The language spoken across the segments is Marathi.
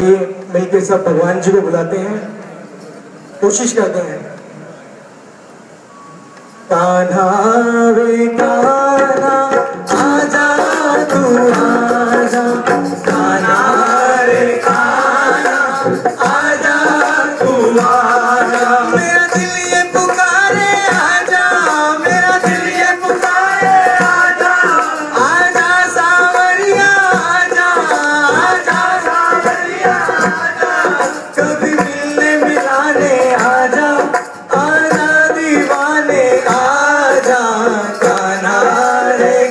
मई के सब भगवान जी को बुलाते हैं। कोशिश करते हैं। कान्हा वे आजा तू।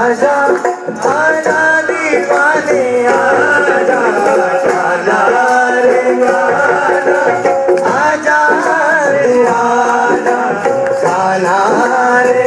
आजा आजा दीवाने आजा गाना रे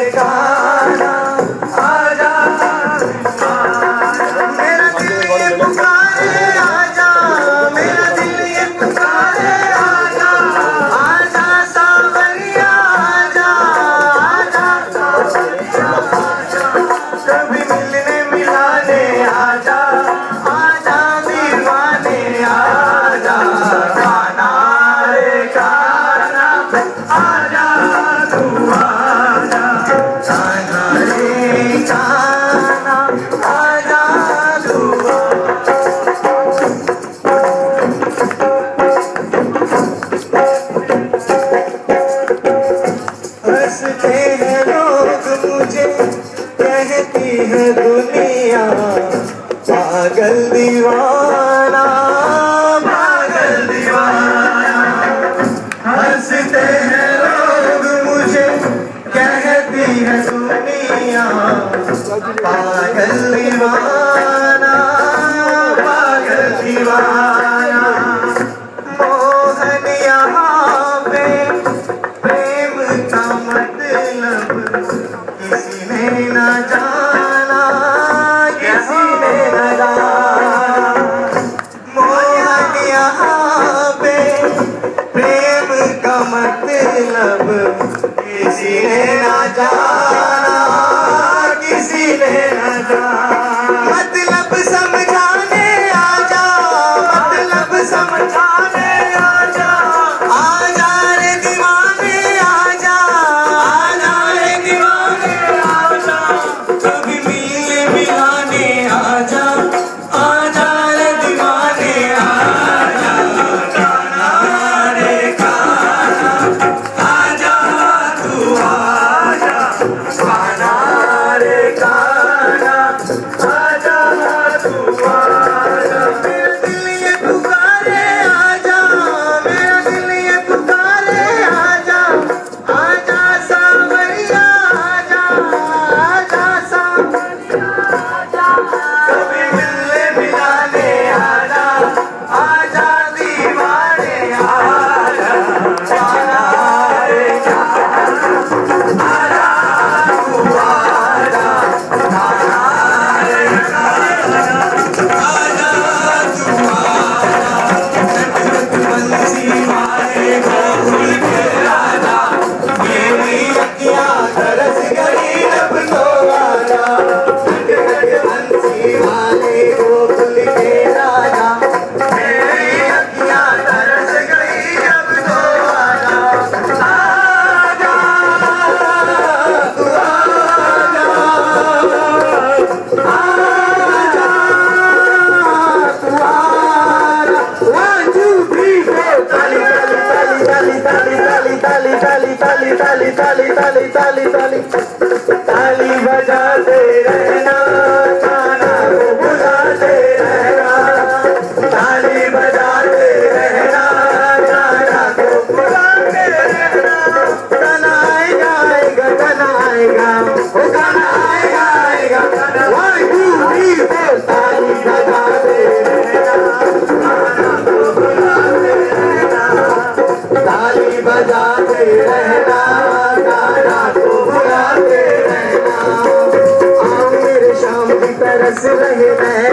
तरस रहे नैना